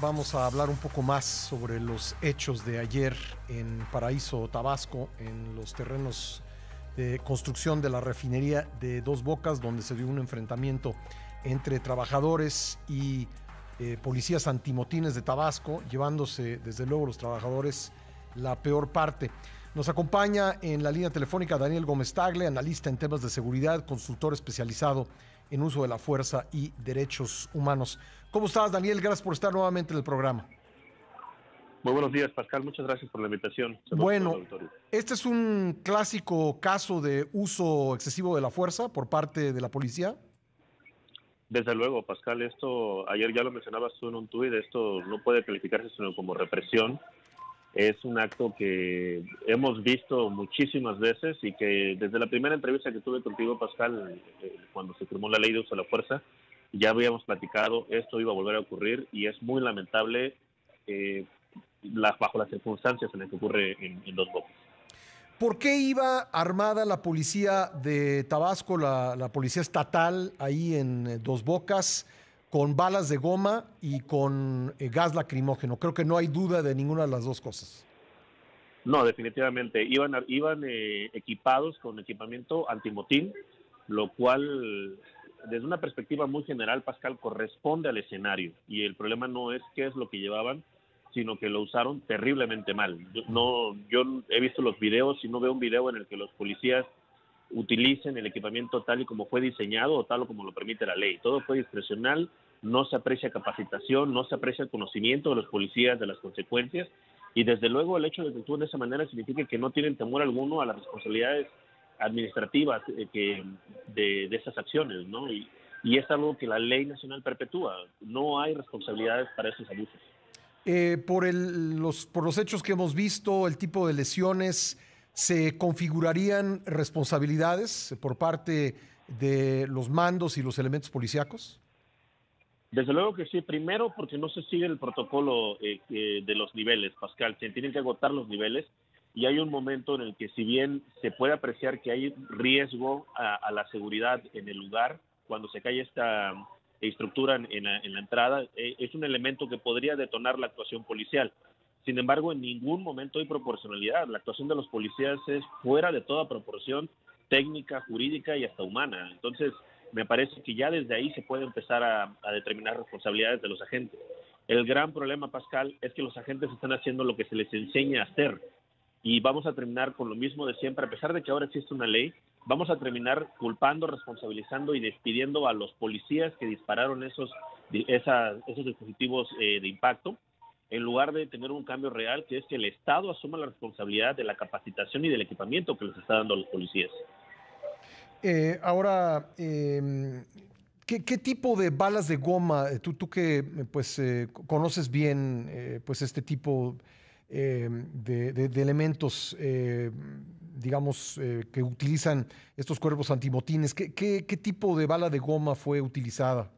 vamos a hablar un poco más sobre los hechos de ayer en Paraíso, Tabasco, en los terrenos de construcción de la refinería de Dos Bocas, donde se dio un enfrentamiento entre trabajadores y eh, policías antimotines de Tabasco, llevándose desde luego los trabajadores la peor parte. Nos acompaña en la línea telefónica Daniel Gómez Tagle, analista en temas de seguridad, consultor especializado en uso de la fuerza y derechos humanos. ¿Cómo estás, Daniel? Gracias por estar nuevamente en el programa. Muy buenos días, Pascal. Muchas gracias por la invitación. bueno, este es un clásico caso de uso excesivo de la fuerza por parte de la policía. Desde luego, Pascal, esto, ayer ya lo mencionabas tú en un tuit, esto no puede calificarse sino como represión. Es un acto que hemos visto muchísimas veces y que desde la primera entrevista que tuve contigo, Pascal, eh, cuando se firmó la ley de uso de la fuerza, ya habíamos platicado, esto iba a volver a ocurrir y es muy lamentable eh, bajo las circunstancias en las que ocurre en, Dos Bocas. ¿Por qué iba armada la policía de Tabasco, la, policía estatal, ahí en eh, Dos Bocas, con balas de goma y con eh, gas lacrimógeno? Creo que no hay duda de ninguna de las dos cosas. No, definitivamente. Iban, iban equipados con equipamiento antimotín, lo cual desde una perspectiva muy general, Pascal, corresponde al escenario. Y el problema no es qué es lo que llevaban, sino que lo usaron terriblemente mal. Yo, no, yo he visto los videos y no veo un video en el que los policías utilicen el equipamiento tal y como fue diseñado o tal o como lo permite la ley. Todo fue discrecional, no se aprecia capacitación, no se aprecia el conocimiento de los policías de las consecuencias y desde luego el hecho de que actúen de esa manera significa que no tienen temor alguno a las responsabilidades administrativas eh, que, de, esas acciones, ¿no? Y, y, es algo que la ley nacional perpetúa. No hay responsabilidades para esos abusos. Eh, por, el, los, por los hechos que hemos visto, el tipo de lesiones, ¿se configurarían responsabilidades por parte de los mandos y los elementos policíacos? Desde luego que sí. Primero, porque no se sigue el protocolo eh, de los niveles, Pascal. Se tienen que agotar los niveles y hay un momento en el que si bien se puede apreciar que hay riesgo a, la seguridad en el lugar, cuando se cae esta estructura en, la, entrada, eh, es un elemento que podría detonar la actuación policial. Sin embargo, en ningún momento hay proporcionalidad. La actuación de los policías es fuera de toda proporción técnica, jurídica y hasta humana. Entonces, me parece que ya desde ahí se puede empezar a, determinar responsabilidades de los agentes. El gran problema, Pascal, es que los agentes están haciendo lo que se les enseña a hacer y vamos a terminar con lo mismo de siempre, a pesar de que ahora existe una ley, vamos a terminar culpando, responsabilizando y despidiendo a los policías que dispararon esos, esos dispositivos eh, de impacto, en lugar de tener un cambio real, que es que el Estado asuma la responsabilidad de la capacitación y del equipamiento que les está dando a los policías. Eh, ahora, em, ¿qué, tipo de balas de goma, tú, tú que pues, eh, conoces bien pues, este tipo eh, de, elementos, eh, digamos, eh, que utilizan estos cuerpos antimotines. ¿Qué, ¿Qué, tipo de bala de goma fue utilizada?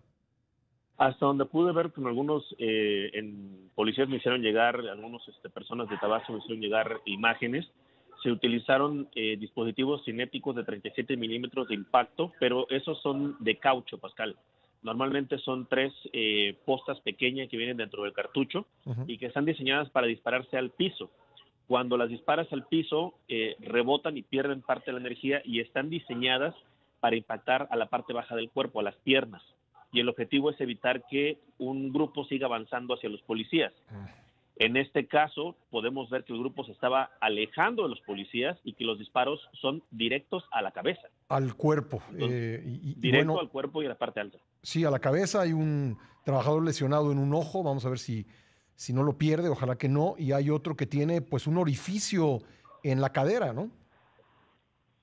Hasta donde pude ver con algunos en policías me hicieron llegar, algunas este, personas de Tabasco me hicieron llegar imágenes. Se utilizaron dispositivos cinéticos de 37 milímetros de impacto, pero esos son de caucho, Pascal. Normalmente son tres eh, postas pequeñas que vienen dentro del cartucho y que están diseñadas para dispararse al piso. Cuando las disparas al piso, eh, rebotan y pierden parte de la energía y están diseñadas para impactar a la parte baja del cuerpo, a las piernas. Y el objetivo es evitar que un grupo siga avanzando hacia los policías. Ah. En este caso, podemos ver que el grupo se estaba alejando de los policías y que los disparos son directos a la cabeza. Al cuerpo. Eh, directo al cuerpo y a la parte alta. Sí, a la cabeza hay un trabajador lesionado en un ojo, vamos a ver si, si no lo pierde, ojalá que no, y hay otro que tiene pues un orificio en la cadera, ¿no?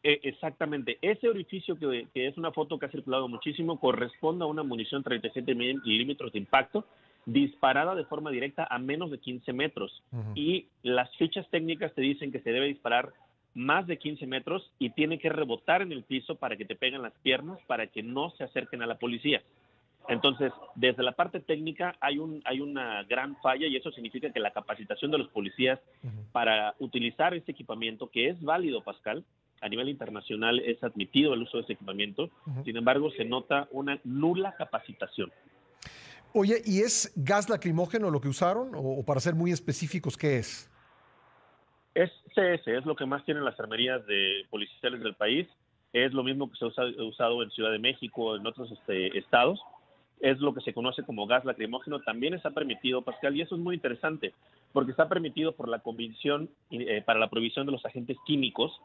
E, exactamente. Ese orificio que, que, es una foto que ha circulado muchísimo corresponde a una munición 37 milímetros de impacto disparada de forma directa a menos de 15 metros. Y las fichas técnicas te dicen que se debe disparar más de 15 metros y tiene que rebotar en el piso para que te peguen las piernas para que no se acerquen a la policía. Entonces, desde la parte técnica hay, un, hay una gran falla y eso significa que la capacitación de los policías para utilizar este equipamiento, que es válido, Pascal, a nivel internacional es admitido el uso de este equipamiento, sin embargo, se nota una nula capacitación. Oye, ¿y es gas lacrimógeno lo que usaron? O, para ser muy específicos, ¿qué es? Es CS, es lo que más tienen las armerías de policiales del país. Es lo mismo que se ha usado en Ciudad de México, en otros este, estados. Es lo que se conoce como gas lacrimógeno. También está permitido, Pascal, y eso es muy interesante, porque está permitido por la Convención eh, para la Prohibición de los Agentes Químicos,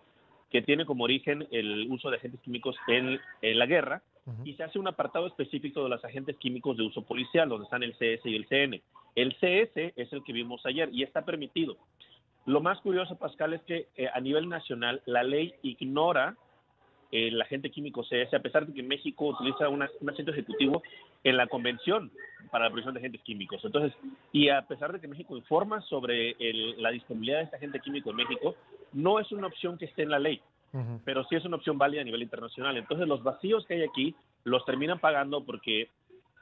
que tiene como origen el uso de agentes químicos en, la guerra, y se hace un apartado específico de los agentes químicos de uso policial, donde están el CS y el CN. El CS es el que vimos ayer y está permitido. Lo más curioso, Pascal, es que eh, a nivel nacional la ley ignora el agente químico CS, a pesar de que México utiliza un asiento ejecutivo en la Convención para la Prohibición de Agentes Químicos. Entonces, y a pesar de que México informa sobre la disponibilidad de este agente químico en México, no es una opción que esté en la ley, pero sí es una opción válida a nivel internacional. Entonces, los vacíos que hay aquí los terminan pagando porque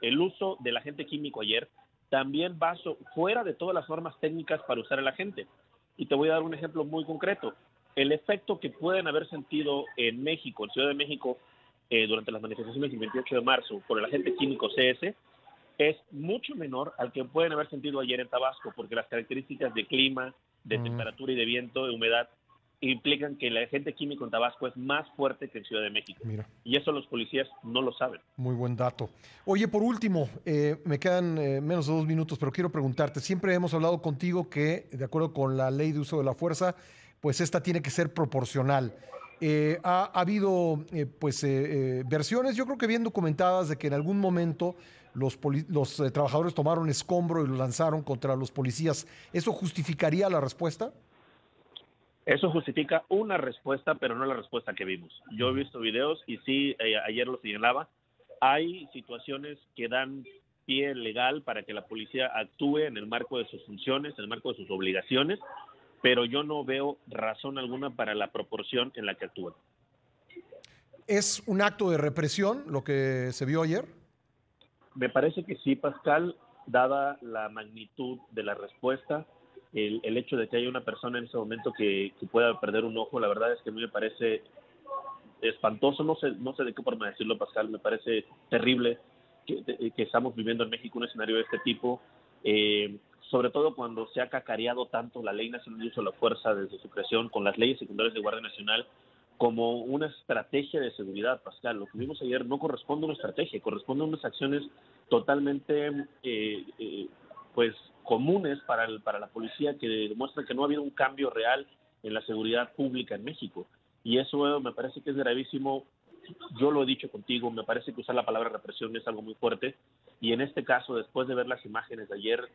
el uso del agente químico ayer también va fuera de todas las normas técnicas para usar el agente. Y te voy a dar un ejemplo muy concreto el efecto que pueden haber sentido en México, en Ciudad de México, eh, durante las manifestaciones del 28 de marzo por el agente químico CS, es mucho menor al que pueden haber sentido ayer en Tabasco, porque las características de clima, de temperatura y de viento, de humedad, implican que el agente químico en Tabasco es más fuerte que en Ciudad de México. Y eso los policías no lo saben. Muy buen dato. Oye, por último, eh, me quedan eh, menos de dos minutos, pero quiero preguntarte, siempre hemos hablado contigo que, de acuerdo con la ley de uso de la fuerza, pues esta tiene que ser proporcional. Eh, ha, habido eh, pues eh, versiones, yo creo que bien documentadas, de que en algún momento los, los trabajadores tomaron escombro y lo lanzaron contra los policías. ¿Eso justificaría la respuesta? Eso justifica una respuesta, pero no la respuesta que vimos. Yo he visto videos y sí, ayer lo señalaba, hay situaciones que dan pie legal para que la policía actúe en el marco de sus funciones, en el marco de sus obligaciones, pero yo no veo razón alguna para la proporción en la que actúan. ¿Es un acto de represión lo que se vio ayer? Me parece que sí, Pascal, dada la magnitud de la respuesta, el, hecho de que haya una persona en ese momento que, pueda perder un ojo, la verdad es que a mí me parece espantoso, no sé, no sé de qué forma decirlo, Pascal, me parece terrible que, que estamos viviendo en México un escenario de este tipo. Eh, sobre todo cuando se ha cacareado tanto la Ley Nacional de Uso de la Fuerza desde su creación con las leyes secundarias de Guardia Nacional como una estrategia de seguridad, Pascal. Lo que vimos ayer no corresponde a una estrategia, corresponde a unas acciones totalmente eh, eh, pues comunes para, el, para la policía que demuestran que no ha habido un cambio real en la seguridad pública en México. Y eso me parece que es gravísimo. Yo lo he dicho contigo, me parece que usar la palabra represión es algo muy fuerte. Y en este caso, después de ver las imágenes de ayer,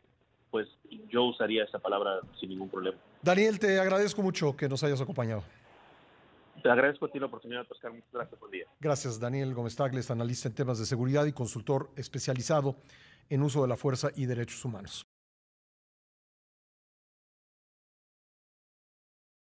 pues yo usaría esa palabra sin ningún problema. Daniel, te agradezco mucho que nos hayas acompañado. Te agradezco a ti la oportunidad, Pascal. Muchas gracias. Buen día. Gracias, Daniel Gómez Tagles, analista en temas de seguridad y consultor especializado en uso de la fuerza y derechos humanos.